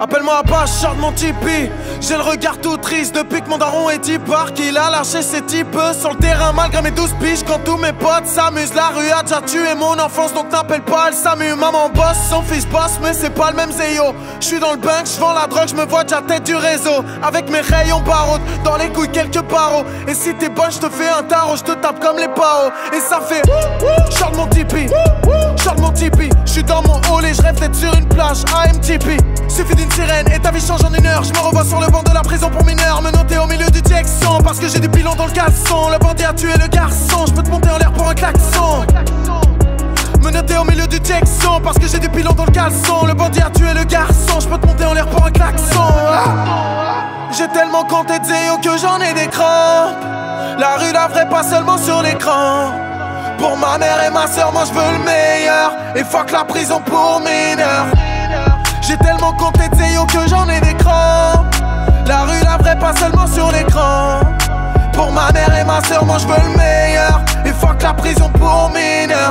Appelle-moi Abbas, short mon tipi. J'ai le regard tout triste depuis que mon daron est type qu'il a lâché ses types sur le terrain malgré mes douze piges. Quand tous mes potes s'amusent, la rue a déjà tué mon enfance donc t'appelles pas le SAMU. Maman bosse, son fils bosse, mais c'est pas le même Zeyo. J'suis dans le bank, j'vends la drogue, j'me vois déjà tête du réseau. Avec mes rayons barreaux, dans les couilles quelques barreaux. Et si t'es bonne, j'te fais un tarot, j'te tape comme les paos. Et ça fait short mon tipi, short mon tipi. J'suis dans mon hall et j'rêve AMTP. Suffit d'une sirène et ta vie change en une heure. Je me revois sur le banc de la prison pour mineurs. Me noter au milieu du Texan parce que j'ai du pilon dans le caleçon. Le bandit a tué le garçon. Je peux te monter en l'air pour un klaxon. Me noter au milieu du Texan parce que j'ai du pilon dans le caleçon. Le bandit a tué le garçon. Je peux te monter en l'air pour un klaxon. J'ai tellement compté de zéo que j'en ai des crampes. La rue la vraie, pas seulement sur l'écran. Pour ma mère et ma soeur, moi je veux le meilleur. Et fuck la prison pour mineurs. J'ai tellement compté de Zéyo que j'en ai des crampes. La rue, la vraie, pas seulement sur l'écran. Pour ma mère et ma soeur, moi je veux le meilleur. Et fuck la prison pour mineurs.